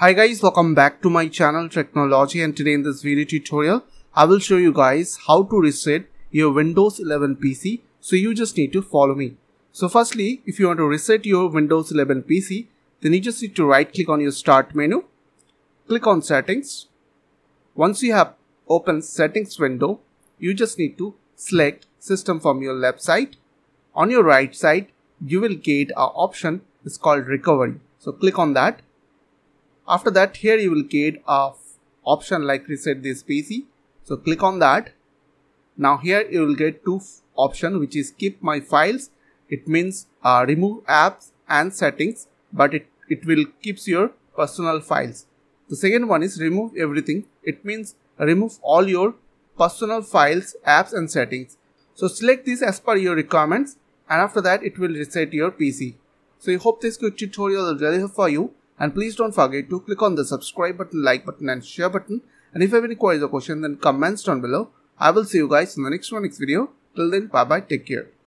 Hi guys, welcome back to my channel Tricknology and today in this video tutorial, I will show you guys how to reset your Windows 11 PC. So you just need to follow me. So firstly, if you want to reset your Windows 11 PC, then you just need to right click on your start menu, click on settings. Once you have opened settings window, you just need to select system from your left side. On your right side, you will get a option is called recovery. So click on that after that here you will get a option like reset this PC. So click on that. Now here you will get two option which is keep my files. It means uh, remove apps and settings but it, it will keeps your personal files. The second one is remove everything. It means remove all your personal files, apps and settings. So select this as per your requirements and after that it will reset your PC. So I hope this quick tutorial is really help for you. And please don't forget to click on the subscribe button, like button and share button. And if you have any queries or questions then comments down below. I will see you guys in the next one next video. Till then bye bye take care.